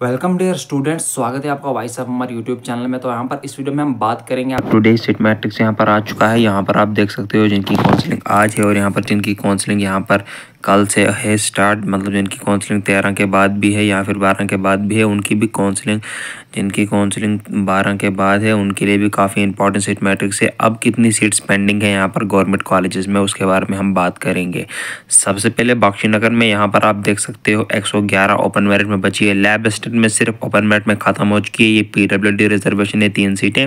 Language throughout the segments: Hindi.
वेलकम डियर स्टूडेंट्स स्वागत है आपका वाइस ऑफ़ हमारे यूट्यूब चैनल में। तो यहाँ पर इस वीडियो में हम बात करेंगे आप टुडे सीट मैट्रिक्स यहाँ पर आ चुका है। यहाँ पर आप देख सकते हो जिनकी काउंसलिंग आज है और यहाँ पर जिनकी काउंसलिंग यहाँ पर कल से है स्टार्ट मतलब जिनकी काउंसलिंग तेरह के बाद भी है या फिर बारह के बाद भी है, उनकी भी काउंसलिंग जिनकी काउंसलिंग बारह के बाद है, उनके लिए भी काफ़ी इंपॉर्टेंट सीट मैट्रिक्स है। अब कितनी सीट्स पेंडिंग है यहाँ पर गवर्नमेंट कॉलेजेस में, उसके बारे में हम बात करेंगे। सबसे पहले बख्शी नगर में यहाँ पर आप देख सकते हो, एक सौ ग्यारह ओपन मेरिट में बची है। लैब स्टेट में सिर्फ़ ओपन मेरिट में ख़त्म हो चुकी है। ये पीडब्ल्यूडी रिजर्वेशन है, तीन सीटें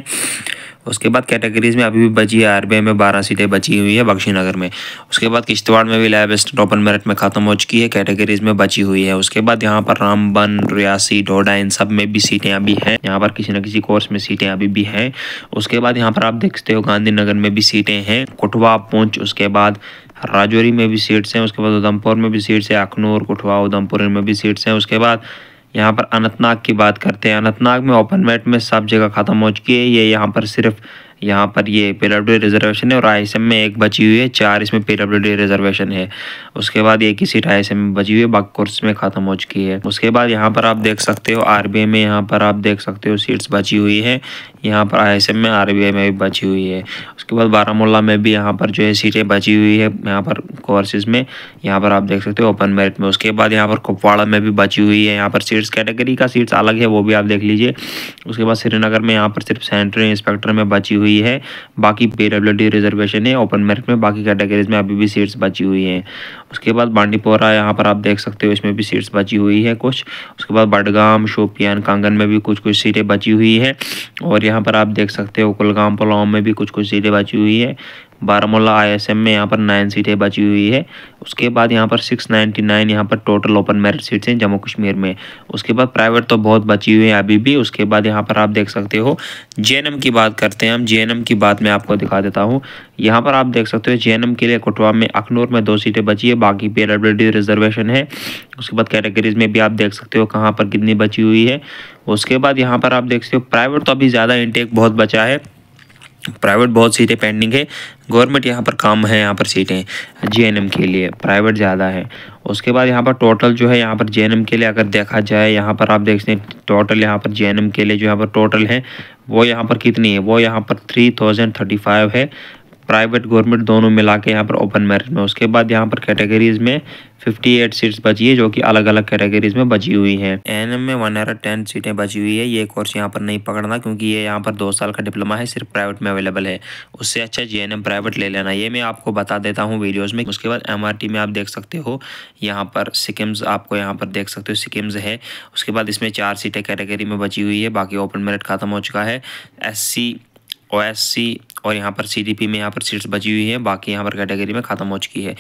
उसके बाद कैटेगरीज में अभी भी बची है आरबीआई में बारह सीटें बची हुई है बख्शी नगर में। उसके बाद किश्तवाड़ में भी लैब स्टेट ओपन मेरिट में ख़त्म हो चुकी है कैटेगरीज में बची हुई है। उसके बाद यहाँ पर रामबन रियासी, डोडा, इन सब में भी सीटें अभी हैं। यहाँ पर किसी न किसी कोर्स में सीटें अभी भी हैं। उसके बाद यहाँ पर आप देखते हो गांधीनगर में भी सीटें हैं। कुटवा पुंछ, उसके बाद राजौरी में भी सीट्स हैं। उसके बाद उधमपुर में भी सीट्स हैं। अखनूर कुटवा उधमपुर में भी सीट्स हैं। उसके बाद यहाँ पर अनंतनाग की बात करते हैं। अनंतनाग में ओपन मैट में सब जगह ख़त्म हो चुकी है। ये यहाँ पर सिर्फ़ यहाँ पर ये पी रिजर्वेशन है और आई में एक बची हुई है चार इसमें पी रिजर्वेशन है उसके बाद एक ही सीट आई में बची हुई है बाकी कोर्स में ख़त्म हो चुकी है उसके बाद यहाँ पर आप देख सकते हो आर में यहाँ पर आप देख सकते हो सीट्स बची हुई है यहाँ पर आई में आर में भी बची हुई है उसके बाद बारामूला में भी यहाँ पर जो है सीटें बची हुई है यहाँ पर कोर्सेज में यहाँ पर आप देख सकते हो ओपन मेरिट में उसके बाद यहाँ पर कुपवाड़ा में भी बची हुई है यहाँ पर सीट्स कैटेगरी का सीट्स अलग है वो भी आप देख लीजिए उसके बाद श्रीनगर में यहाँ पर सिर्फ़ सेंट्रल इंस्पेक्टर में बची हुई है। बाकी पीडब्ल्यूडी रिजर्वेशन है ओपन मेरिट में। बाकी कैटेगरीज में अभी भी सीट्स बची हुई हैं। उसके बाद बांडीपोरा यहाँ पर आप देख सकते हो, इसमें भी सीट्स बची हुई है कुछ। उसके बाद बडगाम शोपियान कांगन में भी कुछ कुछ सीटें बची हुई हैं। और यहाँ पर आप देख सकते हो कुलगाम पुलगाम में भी कुछ कुछ सीटें बची हुई है। बारामूला आईएसएम में यहाँ पर नाइन सीटें बची हुई है। उसके बाद यहाँ पर सिक्स नाइन्टी नाइन यहाँ पर टोटल ओपन मेरिट सीट्स हैं जम्मू कश्मीर में। उसके बाद प्राइवेट तो बहुत बची हुई है अभी भी। उसके बाद यहाँ पर आप देख सकते हो जेएनएम की बात करते हैं हम। जेएनएम की बात मैं आपको दिखा देता हूँ। यहाँ पर आप देख सकते हो जेएनएम के लिए कुटवा में अखनूर में दो सीटें बची है, बाकी पी रिजर्वेशन है। उसके बाद कैटेगरीज में भी आप देख सकते हो कहाँ पर कितनी बची हुई है। उसके बाद यहाँ पर आप देख सकते हो प्राइवेट तो अभी ज़्यादा इंटेक बहुत बचा है। प्राइवेट बहुत सीटें पेंडिंग है। गवर्नमेंट यहाँ पर कम है, यहाँ पर सीटें। जीएनएम के लिए प्राइवेट ज़्यादा है। उसके बाद यहाँ पर टोटल जो है, यहाँ पर जीएनएम के लिए अगर देखा जाए, यहाँ पर आप देखते हैं टोटल यहाँ पर जीएनएम के लिए जो यहाँ पर टोटल है, वो यहाँ पर कितनी है? वो यहाँ पर थ्री थाउज़ेंड थर्टी फाइव है। प्राइवेट गवर्नमेंट दोनों मिला के यहाँ पर ओपन मेरिट में। उसके बाद यहाँ पर कैटेगरीज में 58 सीट्स बची है, जो कि अलग अलग कैटेगरीज में बची हुई हैं। एन में वन हंड्रेड टेन सीटें बची हुई है। ये कोर्स यहाँ पर नहीं पकड़ना, क्योंकि ये यहाँ पर दो साल का डिप्लोमा है, सिर्फ़ प्राइवेट में अवेलेबल है। उससे अच्छा जे प्राइवेट ले लेना। ये मैं आपको बता देता हूँ वीडियोज़ में। उसके बाद एमआरटी में आप देख सकते हो। यहाँ पर सिक्किम्स आपको यहाँ पर देख सकते हो सिक्किम्स है। उसके बाद इसमें चार सीटें कैटेगरी में बची हुई है। बाकी ओपन मेरिट खत्म हो चुका है। एस ओ और यहाँ पर सी में यहाँ पर सीट्स बची हुई है। बाकी यहाँ पर कैटेगरी में ख़त्म हो चुकी है।